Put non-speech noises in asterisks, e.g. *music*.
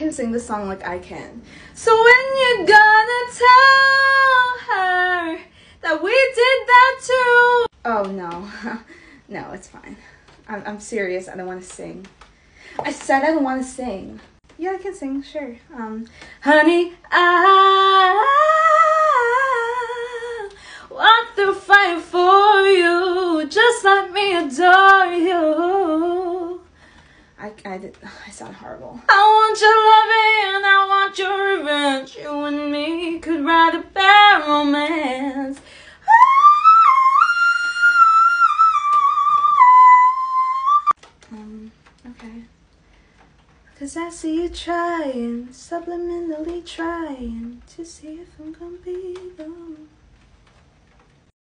can sing the song like I can. So when you're gonna tell her that we did that too? Oh no, *laughs* no, it's fine. I'm, I'm serious. I don't want to sing. I said I don't want to sing. Yeah, I can sing, sure. Um, honey, I walk through fire for you, just let me adore you. I, did, *sighs* I sound horrible. I want your loving, and I want your revenge. You and me could write a bad romance. *sighs* Um, okay. Cause I see you trying, subliminally trying to see if I'm gonna be the one.